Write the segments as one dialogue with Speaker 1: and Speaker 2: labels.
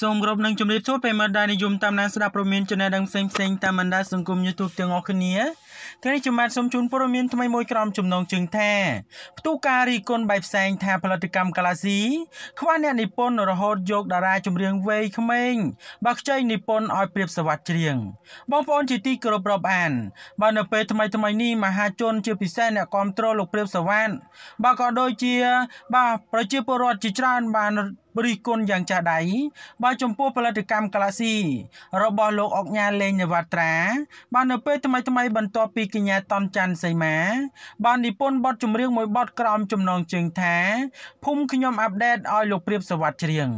Speaker 1: សូមគោរពនឹងជម្រាបសួរប្រិយមិត្តដែលនិយមតាមដានស្ដាប់ព័ត៌មានចំណេះដឹងផ្សេងៗតាមបណ្ដាសង្គម YouTube ទាំងអស់គ្នាថ្ងៃនេះខ្ញុំបាទសូមជូនព័ត៌មានថ្មីមួយក្រុមចំណងជើងថាផ្ទុះការរីគុណបែបផ្សែងថាផលិតកម្មកាឡាស៊ីខ្វះអ្នកនិពន្ធរហូតយកតារាចម្រៀងវ័យក្មេងបើខ្ចីនិពន្ធឲ្យប្រៀបសវត្ថច្រៀងបងប្អូនជាទីគោរពរាប់អានបើនៅពេលថ្មីថ្មីនេះមហាជនជាពិសេសអ្នកគ្រប់គ្រងលោកប្រៀបសវត្ថបើក៏ដូចជាបាទប្រជាពលរដ្ឋជាច្រើនបានរិះគន់យ៉ាងចាស់ដៃបើចំពោះផលិតកម្មក្លាស៊ីរបស់លោកអុកញ៉ាលេងនវត្រា បាននៅពេលថ្មីថ្មីបន្ទាប់ពីកញ្ញាតនច័ន្ទសីមា បាននិពន្ធបទចម្រៀងមួយបទក្រោមចំណងជើងថាភូមិខ្ញុំអាប់ដេតឲ្យលោកព្រាបសវັດច្រៀង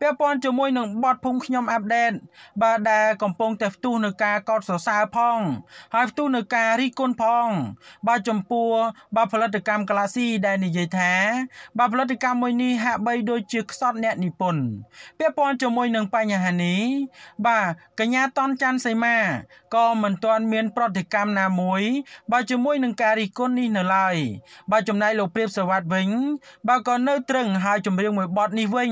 Speaker 1: ពាក់ព័ន្ធជាមួយនឹងបទភូមិខ្ញុំអាប់ដេតបាទដែលកំពុងតែផ្ទុះនៅការកោតសរសើរផង ហើយផ្ទុះនៅការរិះគន់ផងបាទចំពោះបាទផលិតកម្មក្លាស៊ីដែលនិយាយថាបាទផលិតកម្មមួយនេះហាក់បីដូចជាខ្សត់ត់អ្នកនិពន្ធពាក់ព័ន្ធជាមួយនឹងបញ្ហានេះបាទកញ្ញាតនច័ន្ទសីមាក៏មិនទាន់មានប្រតិកម្មណាមួយ បាទជាមួយនឹងការរិះគន់នេះនៅឡើយបាទចំណែកលោកព្រាបសវັດវិញ បាទក៏នៅត្រឹងហើយចម្រៀងមួយបទនេះវិញ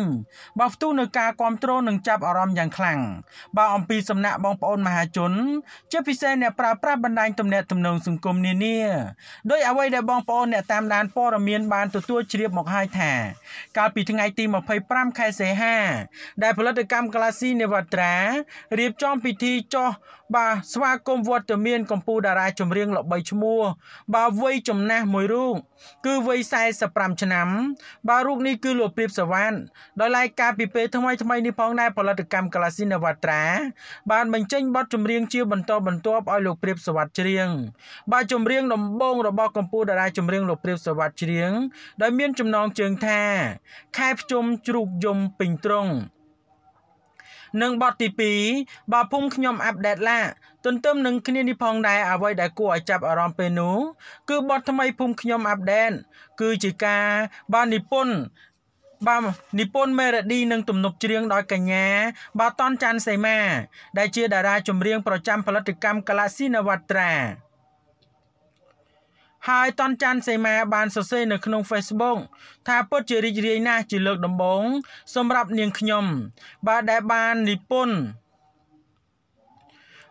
Speaker 1: បាទផ្ទុះនៅការគ្រប់គ្រងនិងចាប់អារម្មណ៍យ៉ាងខ្លាំងបាទអំពីសំណាក់បងប្អូនមហាជន ជាពិសេសអ្នកប្រើប្រាស់បណ្ដាញទំនាក់ទំនងសង្គមនានាដោយអ្វីដែលបងប្អូនអ្នកតាមដានព័ត៌មានបានទទួលជ្រាបមកហើយថា កាលពីថ្ងៃទី25 5ខែសីហា ដែលផលិតកម្មក្លាស៊ីនេវត្រារៀបចំពិធីចោះ បាទស្វាគមន៍វត្តមានកម្ពុជាតារាចម្រៀងល្បីឈ្មោះបាទវ័យចំណាស់មួយរូបគឺវ័យ45ឆ្នាំ បាទរូបនេះគឺលោកព្រាបសវណ្ណដោយឡែកការពីពេលថ្មីថ្មីនេះផងដែរផលិតកម្មក្លាស៊ីនវត្រា បានបញ្ចេញបទចម្រៀងជាបន្តបន្ទាប់ឲ្យលោកព្រាបសវណ្ណច្រៀងបាទចម្រៀងដំបងរបស់កម្ពុជាតារាចម្រៀងលោកព្រាបសវណ្ណច្រៀងដោយមានចំណងជើងថាខែភ្ជុំជ្រូកយំពេញត្រង់ និងបទទី2បើភូមិខ្ញុំអាប់ដេតឡាទន្ទឹមនឹងគ្នានេះផងដែរអ្វីដែលគួរឲ្យចាប់អារម្មណ៍ពេលនោះគឺបទថ្មីភូមិខ្ញុំអាប់ដេតគឺជាការបាននិពន្ធបាទនិពន្ធមេរ៉ាឌីនិងទំនុកច្រៀងដោយកញ្ញា បាទតនច័ន្ទសីមា ដែលជាតារាចម្រៀងប្រចាំផលិតកម្មកាឡាស៊ីនវត្រា ហើយតនច័ន្ទសេមាបានសរសេរនៅក្នុង Facebook ថាពិតជារីករាយណាស់ជាលើកដំបូងសម្រាប់នាងខ្ញុំ បាទដែលបាននិពន្ធ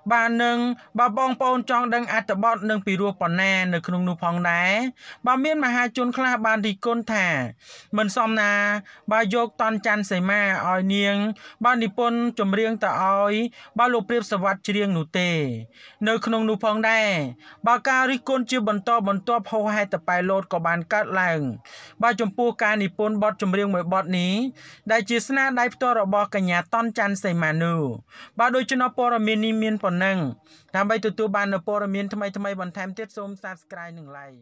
Speaker 1: បាទនឹងបើបងប្អូនចង់ដឹងអត្ថបទនឹងពីរោះប៉ុណ្ណានៅក្នុងនោះផងដែរបើមានមហាជនខ្លះបានរីគុណថាមិនសមណាបើយកតនច័ន្ទសីមាឲ្យនាង បាននិពន្ធចម្រៀងទៅឲ្យបើលោកព្រាបសវັດច្រៀងនោះទេ នៅក្នុងនោះផងដែរបើការរិះគន់ជាបន្តបន្ទាប់ហោហែតប៉ែលោតក៏បានកើតឡើងបើចំពោះការនិពន្ធបទចម្រៀងមួយបទនេះដែលជាស្នាដៃផ្ទាល់របស់កញ្ញាតនច័ន្ទសីមានោះបើដូច្នោះព័ត៌មាននេះមានប៉ុណ្ណឹងដើម្បីទទួលបាននូវព័ត៌មានថ្មីៗបន្ថែមទៀតសូម Subscribe និង Like